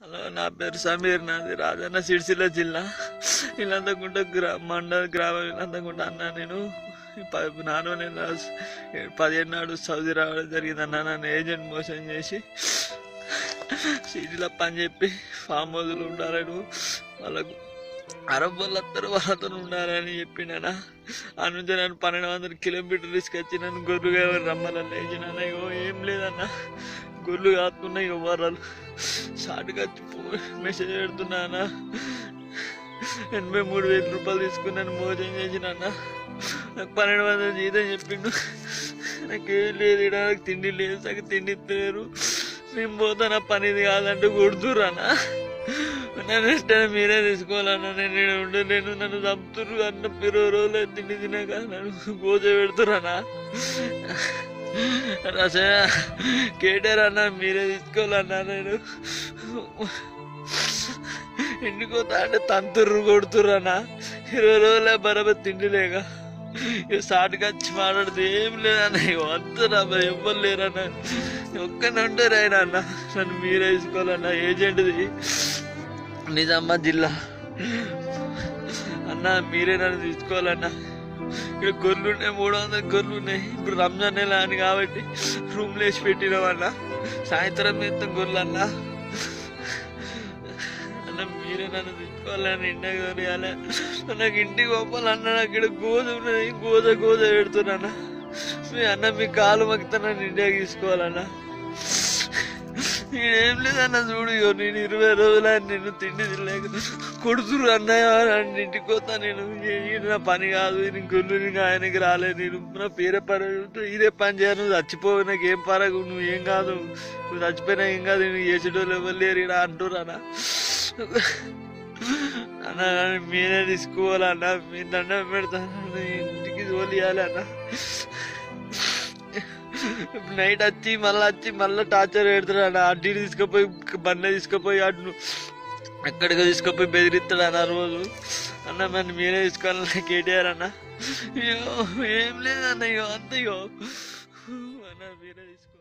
Hello నా పేరు సమీర్ నాది రాజన్న సిరిసిల్ల జిల్లా. ఇల్లంతకుంట గ్రా మండల గ్రామం ఇల్లంతకుంట అన్న నేను. ఈ నాన్న నేను పదిహేను నాడు సౌదీ రావడం జరిగింది అన్న నన్ను ఏజెంట్ మోసం చేసి సిటీలో పని చెప్పి ఫామ్ హౌస్లు ఉండాలని వాళ్ళకు అరబ్ వాళ్ళు వస్తారు వాళ్ళతో ఉండాలని చెప్పిండనా ఆ నుంచి నన్ను పన్నెండు వందల కిలోమీటర్ తీసుకొచ్చి నన్ను గొర్రెగా రమ్మలని లేచినాన? ఇగో ఏం లేదన్నా. గొర్రెలు కాస్తున్నాయి ఇగో వరాలు షార్ట్గా మెసేజ్ పెడుతున్నానా ఎనభై మూడు వేల రూపాయలు తీసుకున్నాను మోసం చేసిన నాకు పన్నెండు వందల జీతం చెప్పిండు. నాకేం లేదు ఇక్కడ నాకు తిండి లేదు నాకు తిండి మేము నేను పోతానా పని ఇది కాదంటే కొడుతురానా నన్ను ఇష్టం మీరే తీసుకోవాలన్నా నేను నేను ఉండలేను. నన్ను చంపుతురు అన్న ఇరవై రోజులు తిండి తినక నన్ను గోజ పెడుతురానా రసయ కేటారు అన్న మీరే తీసుకోవాలన్నా నేను. ఇంటికి అంటే తంతుర్రు కొడుతుర్రన్నా ఇరవై రోజులే బరాబర్ తిండి లేక. ఇక సాటుగా వచ్చి మాట్లాడితే ఏం లేదన్న ఇక వద్దురా మరి ఎవ్వరు లేరన్న. ఒక్కనే ఉంటారు ఆయన అన్న. నన్ను మీరే తీసుకోవాలన్న ఏజెంట్ది నిజామాబాద్ జిల్లా. అన్న మీరే నన్ను తీసుకోవాలన్నా. ఇక్కడ గొర్రెలు ఉన్నాయి మూడు వందల గొర్రెలు ఉన్నాయి ఇప్పుడు రంజాన్ నెల అని కాబట్టి రూమ్లో వేసి పెట్టినామన్న సాయంత్రం ఎంత గొర్రెలు అన్న. అన్న మీరే నన్ను తీసుకోవాలని ఇంటికి తోలియాలి నాకు ఇంటికి పంపాలన్న నాకు ఇక్కడ గోధ ఉన్నది గోధ గోధ పెడుతున్నా మీ అన్న మీ కాలు మగ్గుతా నన్ను ఇండియాకి తీసుకోవాలన్నా. నేనేం లేదన్న చూడు ఇగో నేను ఇరవై రోజులు నేను తిండి తినలేక కొడుతురు అన్నయ్య అని ఇంటికి వస్తా నేను నా పని కాదు నేను గొల్లు నేను ఆయనకి రాలే నేను నా పేరే పని ఇదే పని చేయను నువ్వు చచ్చిపోవు నాకు ఏం పరగు నువ్వు ఏం కాదు నువ్వు చచ్చిపోయినా ఏం కాదు నువ్వు చేసేటోళ్ళు ఎవరు లేరు ఇలా అంటురు అన్న. అన్న నన్ను మీరే తీసుకోవాలన్న మీ దండం పెడతాను ఇంటికి తోలియాలి అన్న. నైట్ వచ్చి మళ్ళీ వచ్చి మళ్ళీ టార్చర్ పెడతాడు అన్న. అడ్డీ తీసుకుపోయి బండి తీసుకుపోయి అటు ఎక్కడికో తీసుకుపోయి బెదిరిస్తాడు అన్న రోజు. అన్న మరి మీరే తీసుకోవాలన్న కేటీఆర్ అన్న. ఏం లేదన్న ఇగో అంత అన్న మీరే తీసుకో